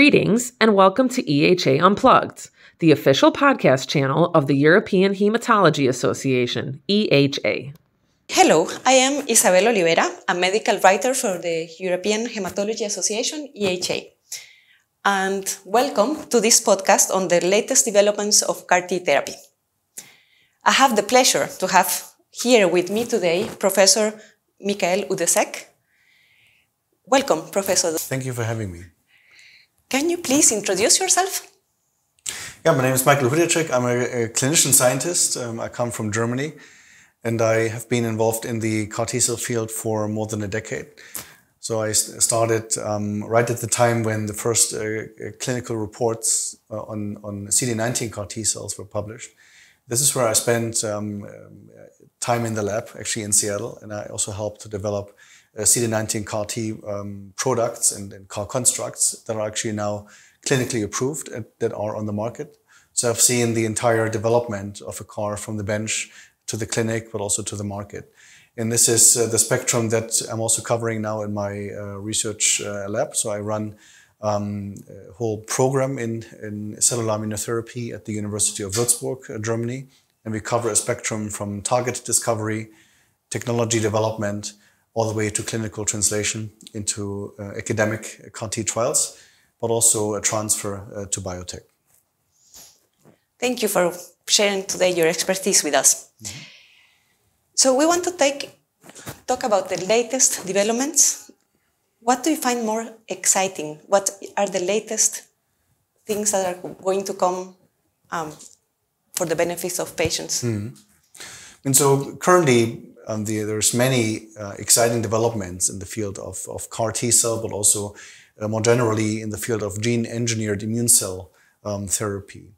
Greetings and welcome to EHA Unplugged, the official podcast channel of the European Hematology Association, EHA. Hello, I am Isabel Olivera, a medical writer for the European Hematology Association, EHA. And welcome to this podcast on the latest developments of CAR T therapy. I have the pleasure to have here with me today Professor Michael Udesek. Welcome, Professor. Thank you for having me. Can you please introduce yourself? Yeah, my name is Michael Hudacek. I'm a, a clinician scientist. Um, I come from Germany and I have been involved in the CAR T cell field for more than a decade. So I started um, right at the time when the first uh, uh clinical reports uh, on, on CD19 CAR T cells were published. This is where I spent um, um time in the lab, actually in Seattle, and I also helped to develop uh, CD19 CAR T um, products and, and, CAR constructs that are actually now clinically approved that are on the market. So I've seen the entire development of a CAR from the bench to the clinic, but also to the market. And this is uh, the spectrum that I'm also covering now in my uh, research uh, lab. So I run um, a whole program in, in cellular immunotherapy at the University of Würzburg, uh, Germany. And we cover a spectrum from target discovery, technology development, all the way to clinical translation into uh, academic CAR T trials, but also a transfer uh, to biotech. Thank you for sharing today your expertise with us. Mm -hmm. So we want to take talk about the latest developments. What do you find more exciting? What are the latest things that are going to come um, for the benefits of patients? Mm -hmm. And so currently um, the, there's many uh, exciting developments in the field of, of CAR T cell, but also uh, more generally in the field of gene engineered immune cell um, therapy.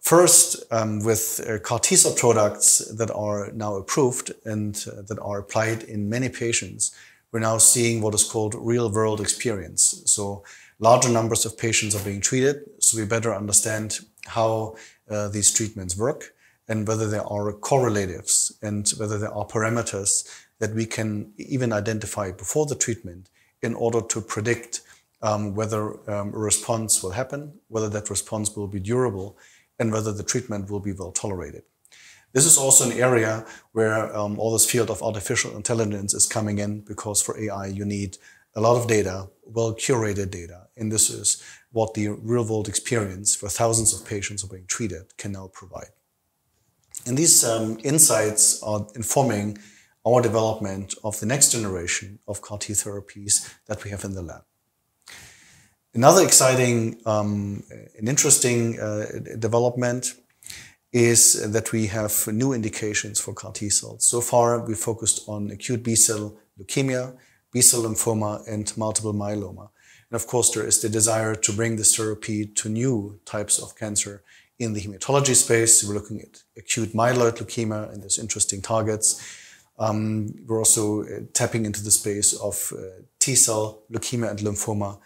First, um, with uh, CAR T cell products that are now approved and uh, that are applied in many patients, we're now seeing what is called real world experience. So larger numbers of patients are being treated, so we better understand how uh, these treatments work and whether there are correlatives and whether there are parameters that we can even identify before the treatment in order to predict um, whether um, a response will happen, whether that response will be durable, and whether the treatment will be well tolerated. This is also an area where um, all this field of artificial intelligence is coming in because for AI you need a lot of data, well curated data, and this is what the real world experience where thousands of patients who are being treated can now provide. And these um, insights are informing our development of the next generation of CAR T therapies that we have in the lab. Another exciting um, and interesting uh, development is that we have new indications for CAR T cells. So far, we focused on acute B cell leukemia, B cell lymphoma, and multiple myeloma. And of course, there is the desire to bring this therapy to new types of cancer in the hematology space. We're looking at acute myeloid leukemia and there's interesting targets. Um, we're also uh, tapping into the space of uh, T cell leukemia and lymphoma.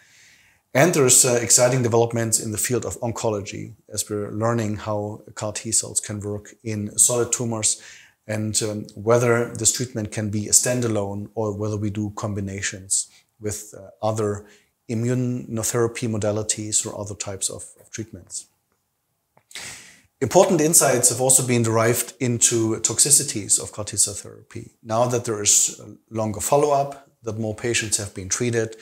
And there's uh, exciting developments in the field of oncology as we're learning how CAR T cells can work in solid tumors and um, whether this treatment can be a standalone or whether we do combinations with uh, other immunotherapy modalities or other types of, of treatments. Important insights have also been derived into toxicities of cell therapy. Now that there is longer follow-up, that more patients have been treated,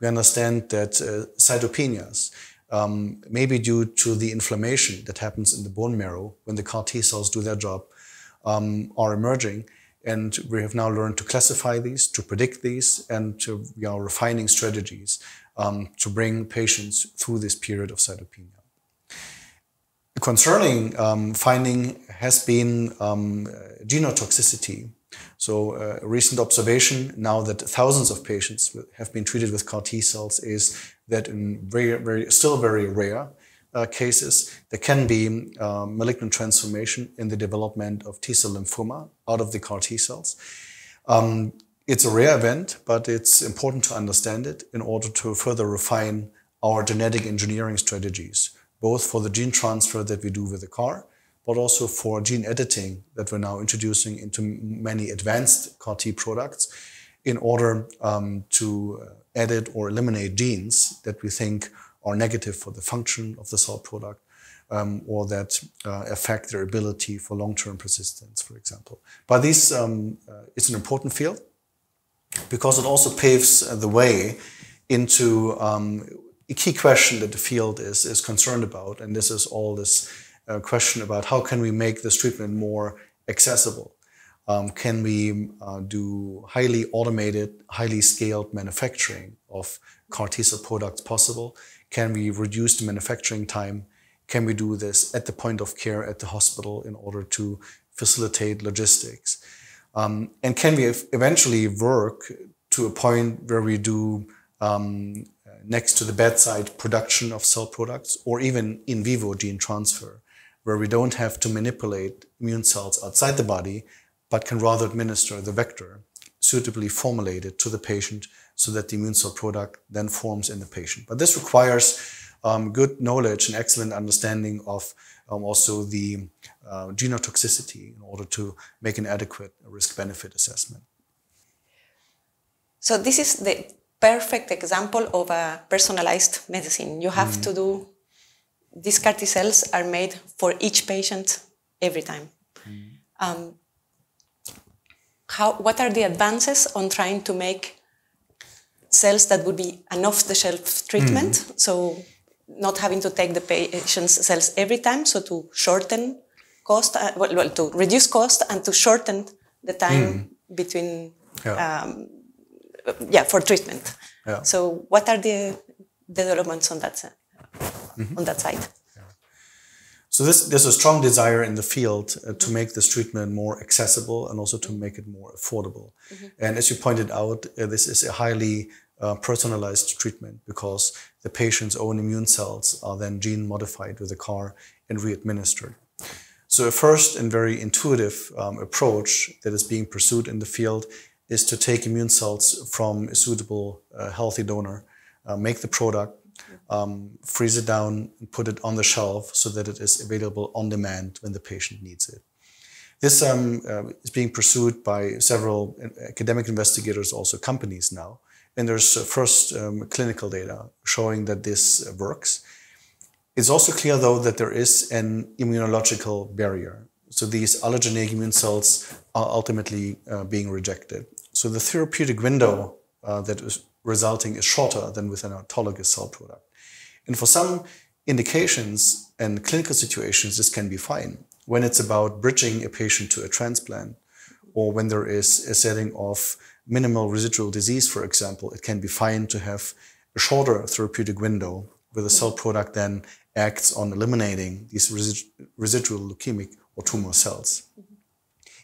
we understand that uh, cytopenias um, due to the inflammation that happens in the bone marrow when the CAR T cells do their job, um, are emerging. And we have now learned to classify these, to predict these, and to, we are refining strategies um, to bring patients through this period of cytopenia concerning um, finding has been um, genotoxicity. So uh, a recent observation now that thousands of patients have been treated with CAR T cells is that in very, very, still very rare uh, cases, there can be uh, malignant transformation in the development of T cell lymphoma out of the CAR T cells. Um, it's a rare event, but it's important to understand it in order to further refine our genetic engineering strategies both for the gene transfer that we do with the CAR, but also for gene editing that we're now introducing into many advanced CAR T products in order um, to edit or eliminate genes that we think are negative for the function of the cell product um, or that uh, affect their ability for long-term persistence, for example. But this um, uh, is an important field because it also paves the way into um, a key question that the field is, is concerned about, and this is all this uh, question about how can we make this treatment more accessible. Um, can we uh, do highly automated, highly scaled manufacturing of CAR T cell products possible? Can we reduce the manufacturing time? Can we do this at the point of care at the hospital in order to facilitate logistics? Um, and can we eventually work to a point where we do um, next to the bedside production of cell products or even in vivo gene transfer, where we don't have to manipulate immune cells outside the body, but can rather administer the vector suitably formulated to the patient so that the immune cell product then forms in the patient. But this requires um, good knowledge and excellent understanding of um, also the uh, genotoxicity in order to make an adequate risk-benefit assessment. So this is the perfect example of a personalized medicine. You have mm. to do these CAR T cells are made for each patient every time. Mm. Um, how, what are the advances on trying to make cells that would be an off-the-shelf treatment? Mm. So not having to take the patient's cells every time, so to shorten cost, uh, well, well, to reduce cost and to shorten the time mm. between, yeah. Um, yeah, for treatment. Yeah. So, what are the developments on that mm-hmm. on that side? So this, there's a strong desire in the field uh, to make this treatment more accessible and also to make it more affordable. Mm-hmm. And as you pointed out, uh, this is a highly uh, personalized treatment because the patient's own immune cells are then gene modified with a CAR and re-administered. So a first and very intuitive um, approach that is being pursued in the field is to take immune cells from a suitable uh, healthy donor, uh, make the product, um, freeze it down, and put it on the shelf so that it is available on demand when the patient needs it. This um, uh, is being pursued by several uh, academic investigators, also companies now. And there's uh, first um, clinical data showing that this uh, works. It's also clear, though, that there is an immunological barrier. So these allogeneic immune cells are ultimately uh, being rejected. So the therapeutic window uh, that is resulting is shorter than with an autologous cell product. And for some indications and clinical situations, this can be fine. When it's about bridging a patient to a transplant, or when there is a setting of minimal residual disease, for example, it can be fine to have a shorter therapeutic window where the cell product then acts on eliminating these residual leukemic or tumor cells.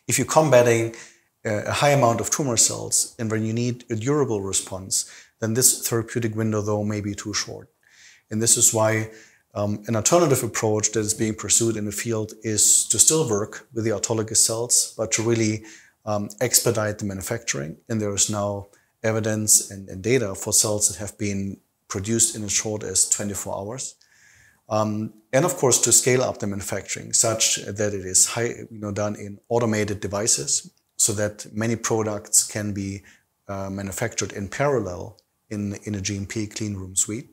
If you're combating a high amount of tumor cells and when you need a durable response, then this therapeutic window, though, may be too short. And this is why um, an alternative approach that is being pursued in the field is to still work with the autologous cells, but to really um, expedite the manufacturing. And there is now evidence and, and, data for cells that have been produced in as short as 24 hours. Um, and of course, to scale up the manufacturing such that it is high, you know, done in automated devices so that many products can be uh, manufactured in parallel in, in a GMP clean room suite.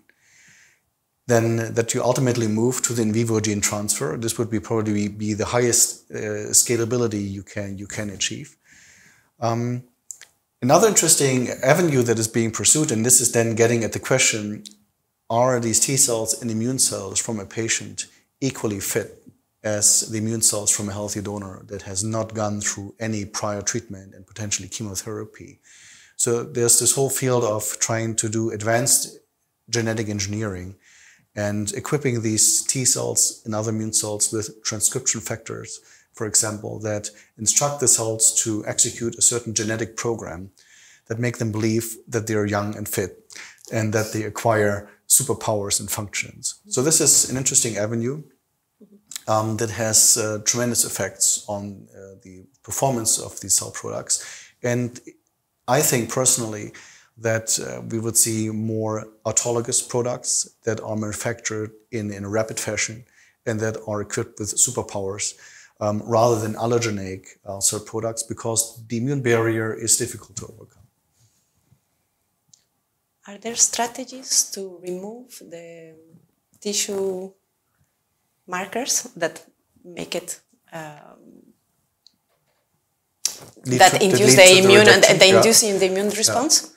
Then that you ultimately move to the in vivo gene transfer. This would be probably be the highest uh, scalability you can, you can achieve. Um, another interesting avenue that is being pursued, and this is then getting at the question, are these T cells and immune cells from a patient equally fit as the immune cells from a healthy donor that has not gone through any prior treatment and potentially chemotherapy? So there's this whole field of trying to do advanced genetic engineering and equipping these T cells and other immune cells with transcription factors for example, that instruct the cells to execute a certain genetic program that make them believe that they are young and fit and that they acquire superpowers and functions. So this is an interesting avenue um, that has uh, tremendous effects on uh, the performance of these cell products. And I think personally that uh, we would see more autologous products that are manufactured in, in a rapid fashion and that are equipped with superpowers um, rather than allergenic uh, cell products because the immune barrier is difficult to overcome. are there strategies to remove the tissue markers that make it um, that induce the to immune and rejection. the Yeah. inducing the immune response?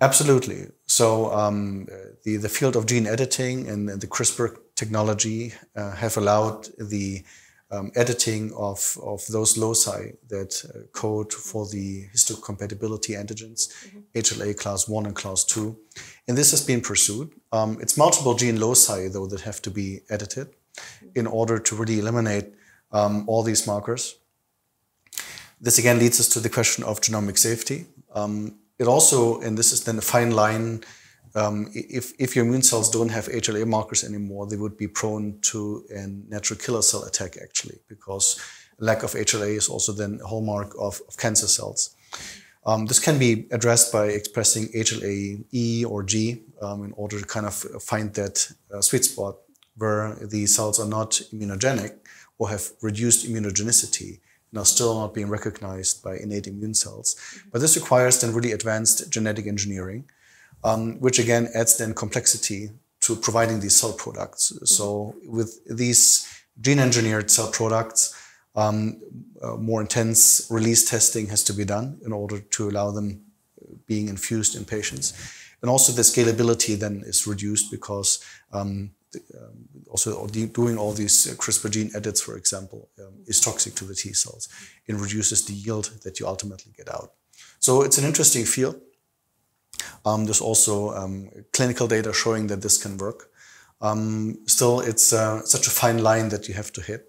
Absolutely. So um, the the field of gene editing and, the CRISPR technology uh, have allowed the um, editing of, of those loci that uh, code for the histocompatibility antigens, HLA class 1 and class 2. And this has been pursued. Um, it's multiple gene loci, though, that have to be edited in order to really eliminate um, all these markers. This again leads us to the question of genomic safety. Um, it also, and this is then a fine line, um, if, if your immune cells don't have HLA markers anymore, they would be prone to a natural killer cell attack, actually, because lack of HLA is also then a hallmark of, of cancer cells. Um, this can be addressed by expressing HLA E or G um, in order to kind of find that uh, sweet spot where the cells are not immunogenic or have reduced immunogenicity and are still not being recognized by innate immune cells. But this requires then really advanced genetic engineering, um, which again adds then complexity to providing these cell products. So with these gene engineered cell products, um, uh, more intense release testing has to be done in order to allow them being infused in patients. And also the scalability then is reduced because um, um, also doing all these uh, CRISPR gene edits, for example, um, is toxic to the T cells. It reduces the yield that you ultimately get out. So it's an interesting field. Um, there's also um, clinical data showing that this can work. Um, still, it's uh, such a fine line that you have to hit.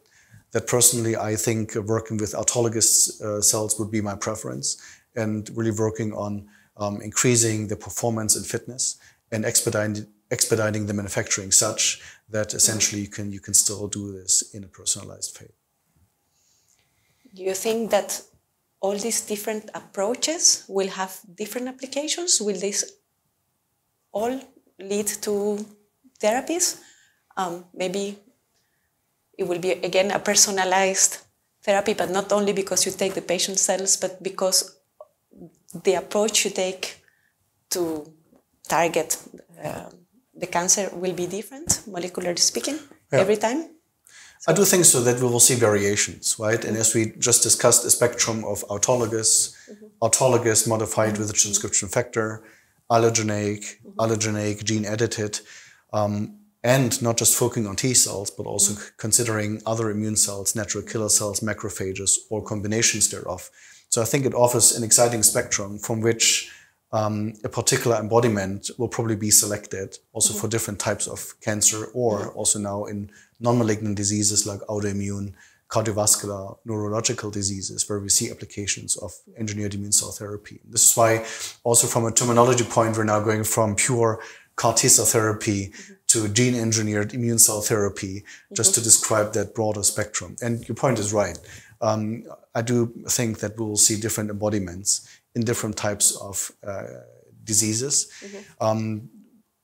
That personally, I think working with autologous uh, cells would be my preference, and really working on um, increasing the performance and fitness and expediting expediting the manufacturing such that essentially you can you can still do this in a personalized way. Do you think that all these different approaches will have different applications? Will this all lead to therapies? Um, maybe it will be again a personalized therapy, but not only because you take the patient cells, but because the approach you take to target uh, the cancer will be different, molecularly speaking, every time. I do think so that we will see variations, right? And as we just discussed, a spectrum of autologous, mm-hmm. autologous modified mm-hmm. with a transcription factor, allogeneic, mm-hmm. allogeneic gene edited, um, and not just focusing on T cells, but also considering other immune cells, natural killer cells, macrophages, or combinations thereof. So I think it offers an exciting spectrum from which um, a particular embodiment will probably be selected also for different types of cancer or also now in non-malignant diseases like autoimmune, cardiovascular, neurological diseases where we see applications of engineered immune cell therapy. This is why also from a terminology point, we're now going from pure CAR T cell therapy to gene engineered immune cell therapy, just to describe that broader spectrum. And your point is right. Um, I do think that we will see different embodiments in different types of uh, diseases. Um,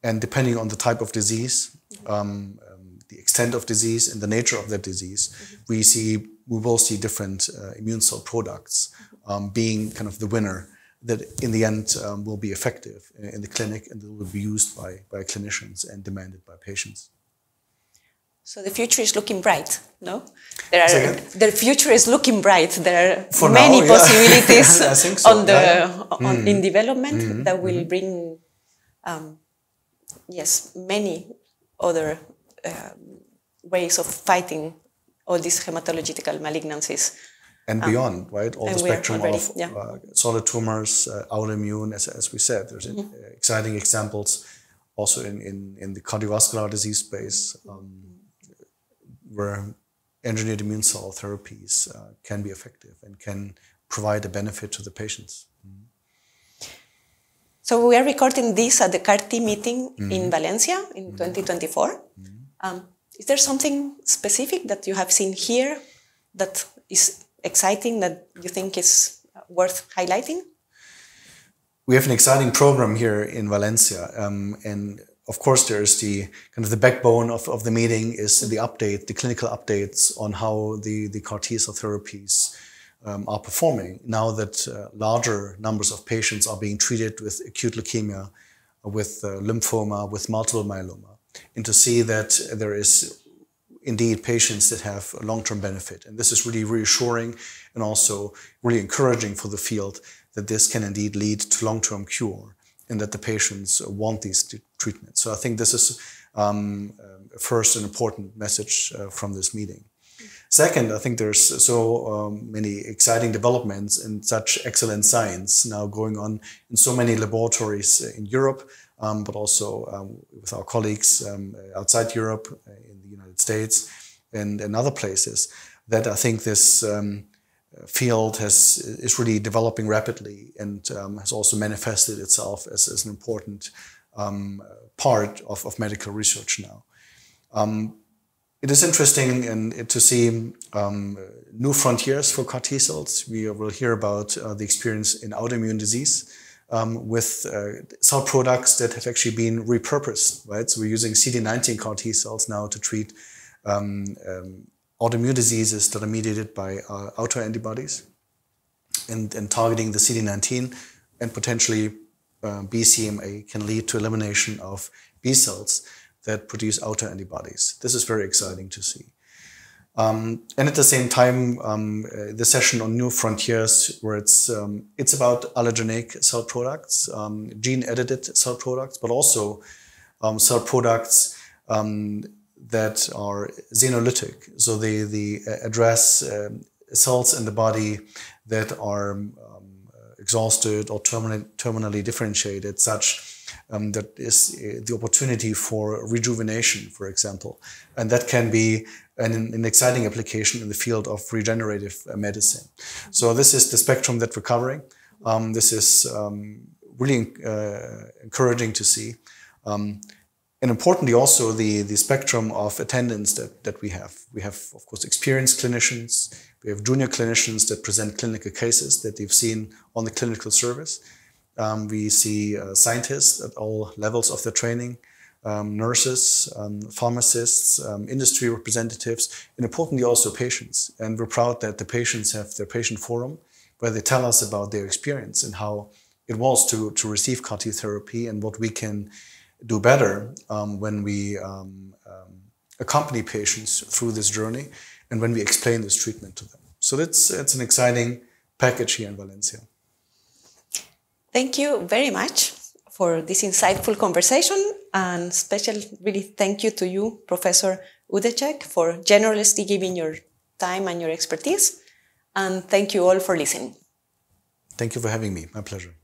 and depending on the type of disease, um, um, the extent of disease and the nature of that disease, we see we will see different uh, immune cell products um, being kind of the winner that in the end um, will be effective in in the clinic and will be used by, by clinicians and demanded by patients. So the future is looking bright, no? There are the future is looking bright. There are For many now, possibilities think so, on the yeah. Mm-hmm. on, in development that will bring, um, yes, many other um, ways of fighting all these hematological malignancies. and beyond, right? All the and we are spectrum already- of yeah. uh, solid tumors, uh, autoimmune, as, as we said. There's Mm-hmm. uh, exciting examples also in, in, in the cardiovascular disease space um, where engineered immune cell therapies uh, can be effective and can provide a benefit to the patients. So we are recording this at the CAR-T meeting Mm-hmm. in Valencia in 2024. Um, is there something specific that you have seen here that is exciting that you think is worth highlighting? we have an exciting program here in Valencia, um, and of course, there's the kind of the backbone of, of the meeting is the update, the clinical updates on how the the CAR T cell therapies um, are performing now that uh, larger numbers of patients are being treated with acute leukemia with uh, lymphoma, with multiple myeloma, and to see that there is indeed patients that have a long-term benefit. And this is really reassuring and also really encouraging for the field that this can indeed lead to long-term cure and that the patients want these treatments. So I think this is um, uh, first an important message uh, from this meeting. Second, I think there's so um, many exciting developments and such excellent science now going on in so many laboratories in Europe, um, but also um, with our colleagues um, outside Europe, uh, in the United States, and, and other places, that I think this um, field has is really developing rapidly and um, has also manifested itself as, as an important part of, of medical research now. Um, it is interesting and to see um, new frontiers for CAR T cells. We will hear about uh, the experience in autoimmune disease um, with uh, cell products that have actually been repurposed, right? So we're using CD19 CAR T cells now to treat um, um, autoimmune diseases that are mediated by uh, autoantibodies and, and targeting the CD19 and potentially uh, BCMA can lead to elimination of B cells that produce autoantibodies. This is very exciting to see. Um, and at the same time, um, uh, the session on new frontiers, where it's um, it's about allogeneic cell products, um, gene-edited cell products, but also um, cell products um, that are xenolytic. So they, they address cells in the body that are exhausted or terminally, terminally differentiated, such um, that is uh, the opportunity for rejuvenation, for example. And that can be an, an exciting application in the field of regenerative uh, medicine. So this is the spectrum that we're covering. Um, this is um, really uh, encouraging to see. And importantly also the, the spectrum of attendance that, that we have. We have, of course, experienced clinicians. We have junior clinicians that present clinical cases that they've seen on the clinical service. Um, we see uh, scientists at all levels of their training, um, nurses, um, pharmacists, um, industry representatives, and importantly also patients. And we're proud that the patients have their patient forum where they tell us about their experience and how it was to, to receive CAR T therapy and what we can do better um, when we um, accompany patients through this journey and when we explain this treatment to them. So that's, that's an exciting package here in Valencia. Thank you very much for this insightful conversation and special really thank you to you, Professor Udecek, for generously giving your time and your expertise. And thank you all for listening. Thank you for having me. My pleasure.